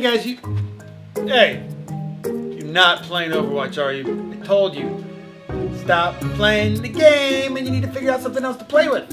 Hey guys, you. Hey, you're not playing Overwatch, are you? I told you. Stop playing the game, and you need to figure out something else to play with.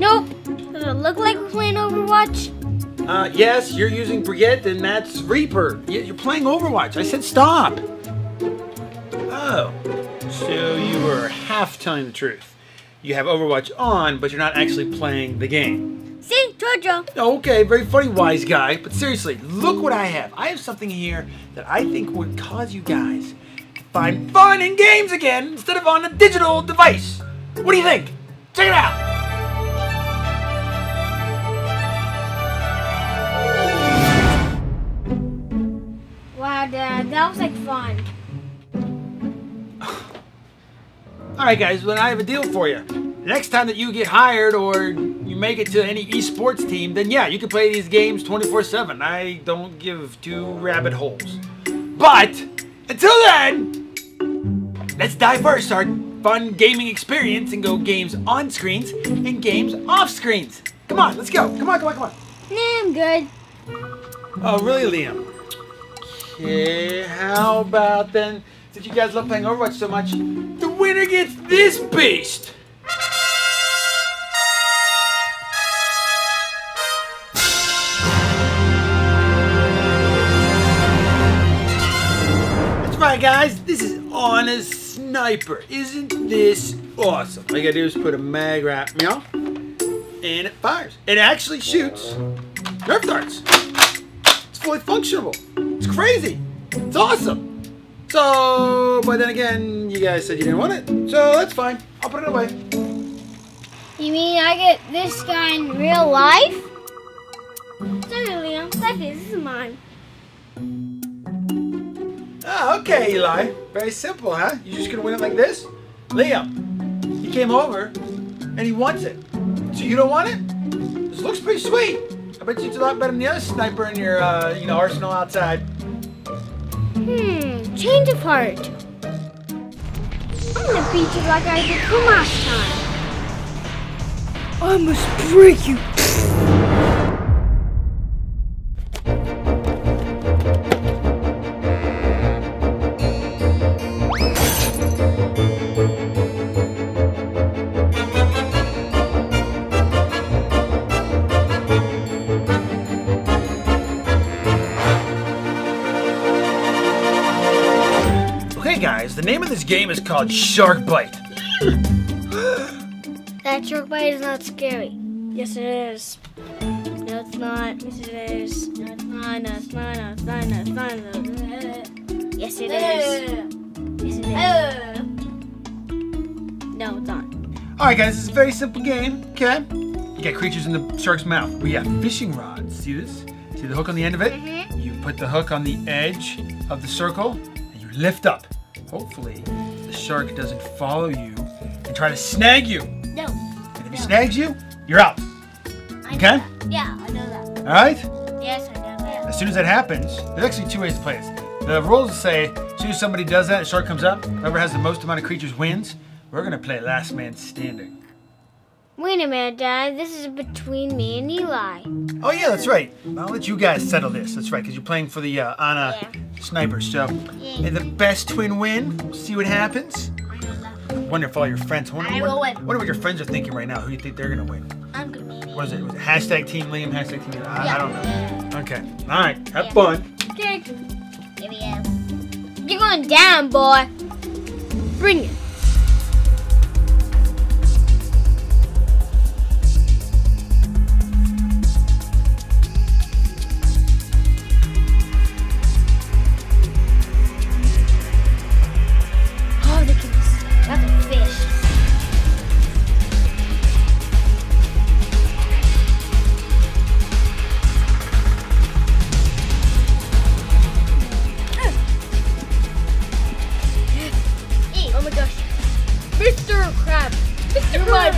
Nope. Does it look like we're playing Overwatch? Uh, yes, you're using Brigitte, and that's Reaper. You're playing Overwatch. I said stop. Oh, so you were half telling the truth. You have Overwatch on, but you're not actually playing the game. See, Jojo. Oh, okay, very funny, wise guy. But seriously, look what I have. I have something here that I think would cause you guys to find fun in games again instead of on a digital device. What do you think? Check it out. Wow, Dad, that was like fun. All right, guys, well, I have a deal for you. Next time that you get hired or you make it to any esports team, then yeah, you can play these games 24 7. I don't give two rabbit holes. But until then, let's diverse our fun gaming experience and go games on screens and games off screens. Come on, let's go. Come on, come on, come on. Nah, I'm good. Oh, really, Liam? Okay, how about then, since you guys love playing Overwatch so much, the winner gets this beast! That's right, guys, this is Ana's Sniper. Isn't this awesome? All you gotta do is put a mag wrap, meow, and it fires. It actually shoots Nerf darts. It's fully functional. It's crazy. It's awesome. So, but then again, you guys said you didn't want it, so that's fine. I'll put it away. You mean I get this guy in real life? Sorry, Liam. Take. This is mine. Ah, okay, Eli. Very simple, huh? You just gonna win it like this? Liam, he came over and he wants it. So you don't want it? This looks pretty sweet. I bet you it's a lot better than the other sniper in your, uh, you know, arsenal outside. Hmm. Change of heart. I'm gonna beat you like I did from last time. I must break you. Name of this game is called Shark Bite. That shark bite is not scary. Yes, it is. No, it's not. Yes, it is. No, it's not. No, it's not. No, it's not. No, it's not. No, it's not. Yes, it is. Yes, it is. No, it's not. All right, guys, this is a very simple game. Okay, you got creatures in the shark's mouth. We have fishing rods. See this? See the hook on the end of it? Mhm. You put the hook on the edge of the circle, and you lift up. Hopefully, the shark doesn't follow you and try to snag you. No. And if he No. snags you, you're out. I Okay. Yeah, I know that. All right? Yes, I know that. As soon as that happens, there's actually two ways to play this. The rules say, as soon as somebody does that, a shark comes up, whoever has the most amount of creatures wins. We're gonna play last man standing. Wait a minute, Dad. This is between me and Eli. Oh yeah, that's right. I'll let you guys settle this. That's right, because you're playing for the uh, Ana sniper. So, Yeah. the best twin win. We'll see what happens. Wonder if all your friends. Wonder, I will wonder, win. wonder what your friends are thinking right now. Who do you think they're gonna win? I'm gonna win it. What is it? Was it hashtag Team Liam? Hashtag Team? I, I Yeah. don't know. Okay. All right. Have Yeah. fun. Okay. Give me a. You're going down, boy. Bring it.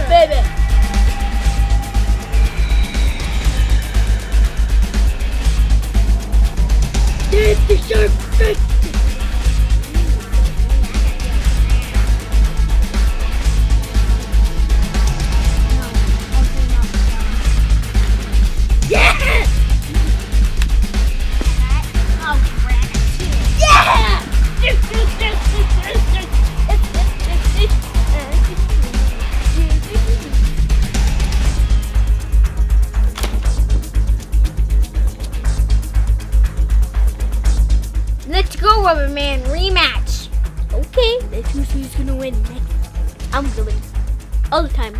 baby. Get the shark I'm gonna. All the time.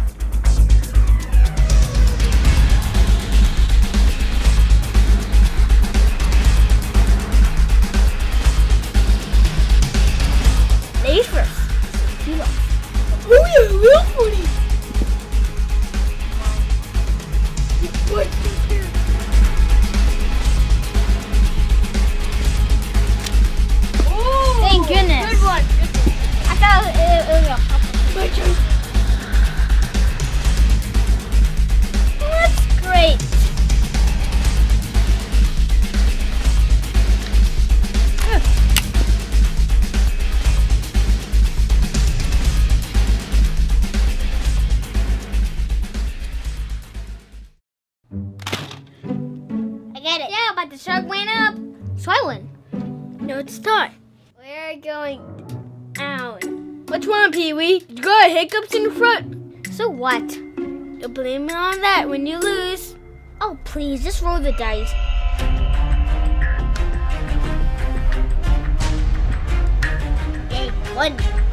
Ladies first. You real. Front. So what? You'll blame it on that when you lose. Oh, please, just roll the dice. One. One.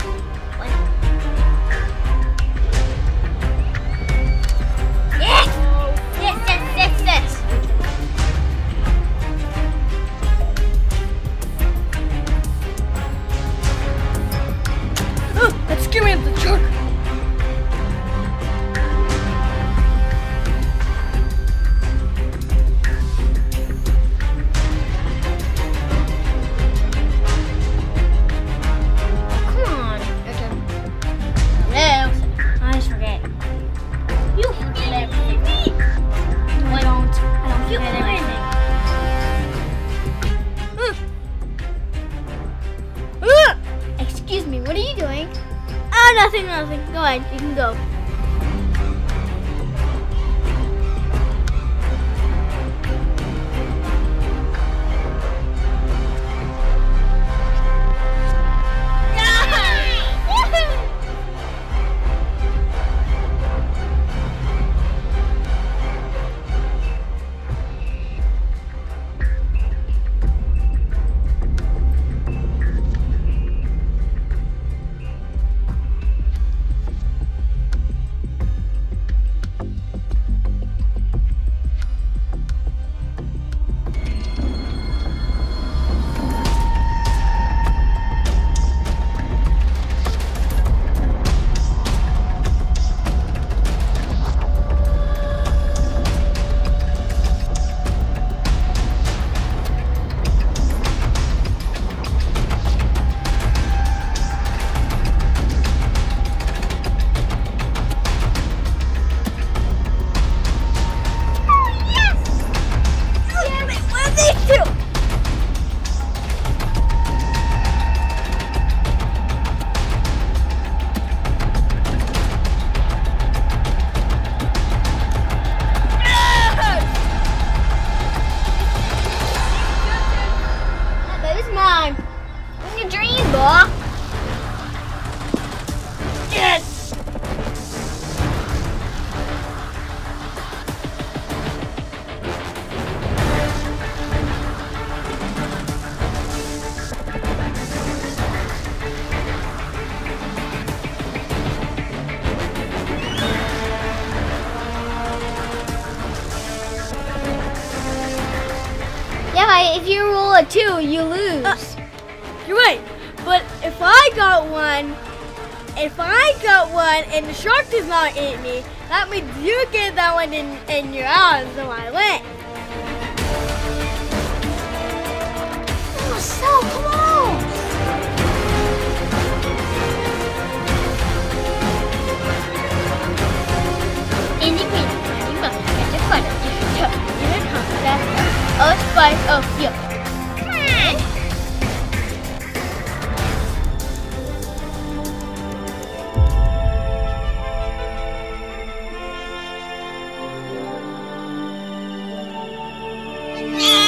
bạn chuyển được. Two, you lose. Uh, you're right. But if I got one, if I got one and the shark does not eat me, that means you get that one in, in your house, so I win. Oh, so close. Oh, yeah!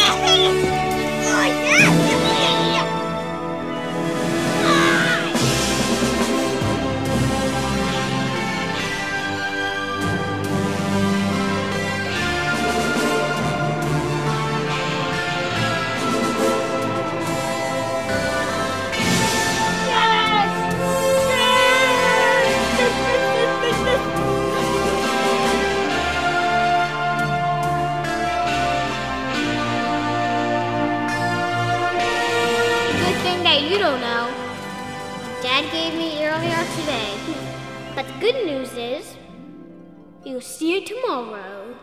You'll see it tomorrow.